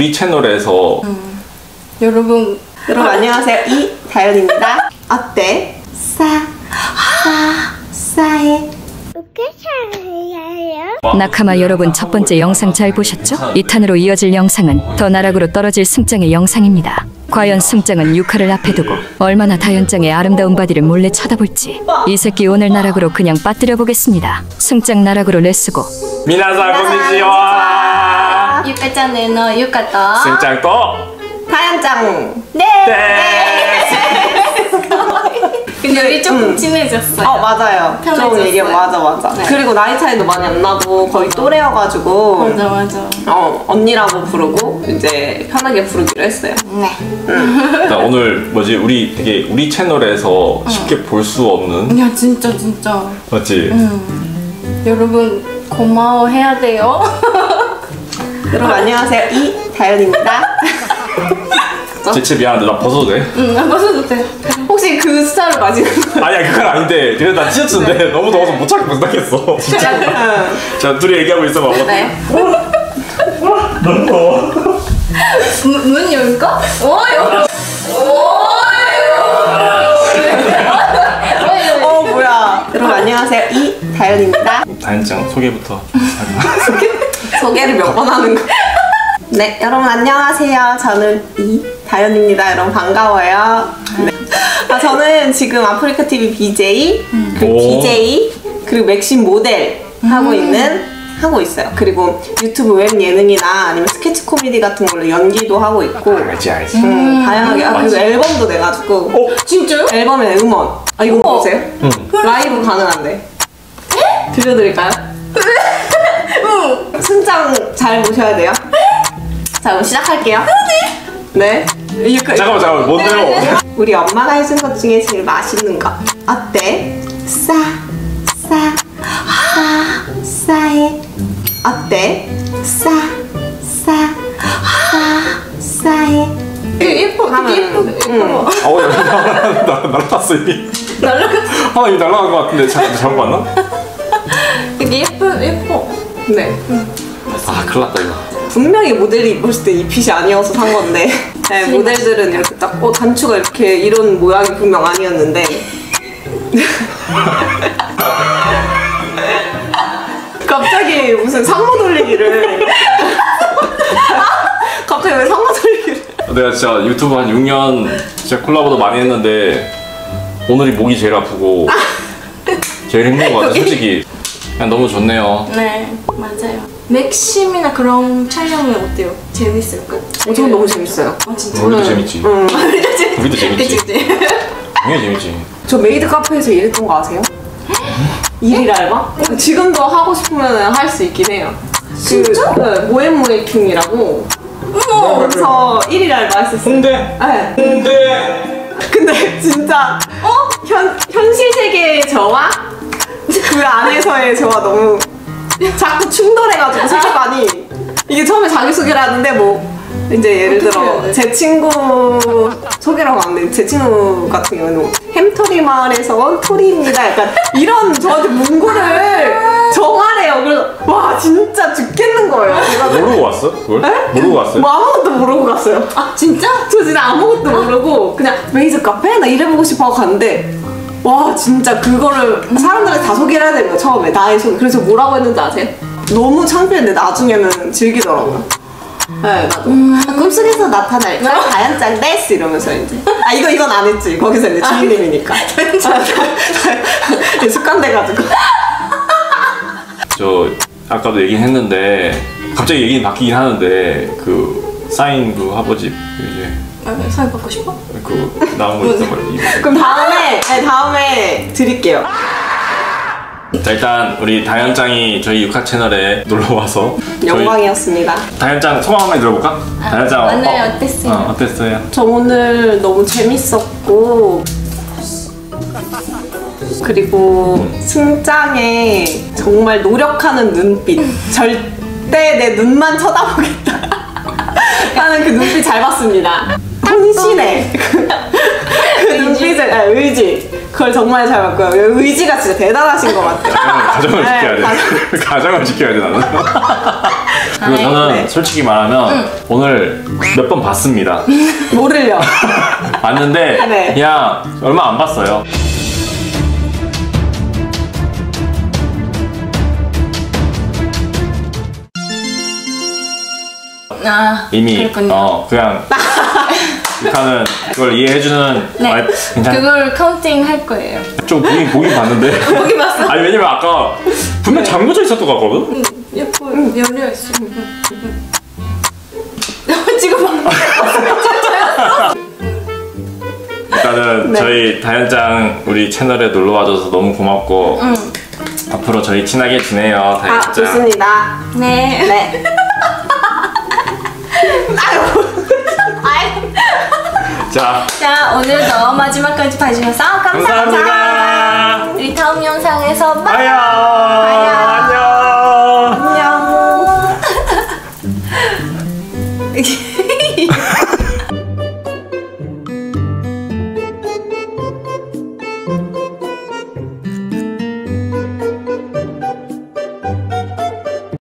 우리 채널에서. 여러분. 여러분 안녕하세요. 이다연입니다. 어때? 싸, 싸, 싸해 仲間 여러분 첫 번째 영상 잘 보셨죠? 2탄으로 이어질 영상은 더 나락으로 떨어질 승짱의 영상입니다. 과연 승짱은 유카를 앞에 두고 얼마나 다연짱의 아름다운 바디를 몰래 쳐다볼지. 이 새끼 오늘 나락으로 그냥 빠뜨려 보겠습니다. 승짱 나락으로 let's go. 미나사 고니치와 ゆかちゃんねのゆかと 승장 또 다현짱 네 네. 근데 우리 조금 친해졌어요 어 맞아요 좀 편해졌어요. 얘기 맞아 맞아 네. 그리고 나이 차이도 많이 안 나고 거의 또래여가지고 맞아 맞아 어 언니라고 부르고 이제 편하게 부르기로 했어요 네 자, 오늘 뭐지 우리 되게 우리 채널에서 쉽게 볼 수 없는 야 진짜 진짜 맞지? 여러분 고마워해야 돼요 여러분 안녕하세요. 이다연입니다. 제체 미안한데 나 벗어도 돼? 응안 벗어도 돼. 혹시 그 스타를 가지고 아니야 그건 아닌데. 그래 나 티셔츠인데 너무 더워서 못 찾고 못하겠어. 진짜? 응. 자 둘이 얘기하고 있어 봐봐 네. 너무 더워 문, 문 열까? 오 열어 어 여러분 안녕하세요. 이다연입니다. 다연짱 소개부터. 소개 를 몇 번 하는 거. 네, 여러분 안녕하세요. 저는 이다연입니다. 여러분 반가워요. 네. 아, 저는 지금 아프리카 TV BJ, 그리고 오. BJ, 그리고 맥심 모델 하고 있는 하고 있어요. 그리고 유튜브 웹 예능이나 아니면 스케치 코미디 같은 걸로 연기도 하고 있고, 알지 알지 음, 다양하게 아, 그리고 맞아. 앨범도 내가지고 어? 진짜요? 앨범에 음원. 아 이거 보세요? 응. 라이브 가능한데. 들려드릴까요? 승장 잘 보셔야 돼요. 자, 그럼 시작할게요. 네. 이거- 잠깐만 잠깐만 뭔데요? 우리 엄마가 해준 것 중에 제일 맛있는 거. 어때? 싸, 싸, 싸, 싸해. 어때? 싸, 싸, 싸, 싸해. 예뻐 되게 예뻐 응. 예뻐 어우 날라갔어 이미 날라갔어 아 이미 날라간 것 같은데 잘, 잘못 봤나? 되게 예뻐 예뻐 네. 아 큰일 났다 이거. 분명히 모델이 입었을 때 이 핏이 아니어서 산 건데. 네, 모델들은 이렇게 딱 어, 단추가 이렇게 이런 모양이 분명 아니었는데. 갑자기 무슨 상모 돌리기를. 갑자기 왜 상모 돌리기를. 내가 진짜 유튜브 한 6년 진짜 콜라보도 많이 했는데 오늘이 목이 제일 아프고 제일 힘든 것 같아 솔직히 그냥 너무 좋네요 네 맞아요 맥심이나 그런 촬영이 어때요? 재밌을까요? 어, 저는 너무 재밌어요 아 진짜? 우리도 재밌지 음. 우리도 재밌지 그치 그치 당연히 재밌지 저 메이드 카페에서 일했던 거 아세요? 일일 알바? 지금도 하고 싶으면 할 수 있긴 해요. 진짜? 그, 네, 모에모에킹이라고. 어머! 거기서 일일 알바 했었어요. 홍대 네. 홍대 근데 진짜, 어? 현, 현실 세계의 저와 그 안에서의 저와 너무 자꾸 충돌해가지고 세계관이. 이게 처음에 자기소개를 하는데 뭐, 이제 예를 들어 돼? 제 친구 소개라고 하는데 제 친구 같은 경우는 뭐 햄토리 마을에서 온 토리입니다. 약간 이런 저한테 문구를 정하래요. 그래서 와 진짜 죽겠는 거예요. 모르고 왔어? 그걸? 에? 모르고 왔어요? 뭐 아무것도 모르고 갔어요. 아 진짜? 저 진짜 아무것도 모르고 그냥 메이드 카페 나 일해보고 싶어 하고 갔는데 와 진짜 그거를 사람들한테 다 소개를 해야 되는 거예요 처음에 나의 소개 그래서 뭐라고 했는지 아세요? 너무 창피했는데 나중에는 즐기더라고요 네, 나도. 아, 꿈속에서 나타날 걸 다연짱 です 이러면서 이제. 아, 이거, 이건 안 했지. 거기서 이제 주인님이니까. 이제 습관돼가지고. 저 아까도 얘기했는데 갑자기 얘기는 바뀌긴 하는데 그 사인 그 화보집 이제 아, 사인 받고 싶어? 그 나온 거 있단 말이야 그럼 다음에, 네, 다음에 드릴게요. 자 일단 우리 다현짱이 저희 육화 채널에 놀러 와서 영광이었습니다. 다현짱 소감 한번 들어볼까? 다현짱 오늘 어땠어요? 어, 어땠어요? 저 오늘 너무 재밌었고 그리고 승장에 정말 노력하는 눈빛 절대 내 눈만 쳐다보겠다 하는 그 눈빛 잘 봤습니다 혼신의 그 눈빛을 아, 의지 그걸 정말 잘 봤고요 의지가 진짜 대단하신 것 같아요 가정을, 가정을 네, 지켜야 돼 가정을 지켜야 돼 나는 그리고 네. 저는 네. 솔직히 말하면 오늘 몇 번 봤습니다. 뭐를요? 봤는데 네. 그냥 얼마 안 봤어요. 아 이미 그렇군요. 어 그냥 유카는 그걸 이해해주는 네. 아, 괜찮. 그걸 counting 할 거예요. 좀 보긴 보긴 봤는데. 보기 봤어. 아니 왜냐면 아까 분명 잠궈져 있었던 것 같거든. 예뻐 열려 있어. 지금 봐. 일단은 네. 저희 다현장 우리 채널에 놀러 와줘서 너무 고맙고 응. 앞으로 저희 친하게 지내요 아 다현장. 좋습니다. 네. 네. 자 자 오늘도 마지막까지 봐주셔서 감사합니다. 감사합니다. 우리 다음 영상에서 만나요. 아야 안녕. 안녕.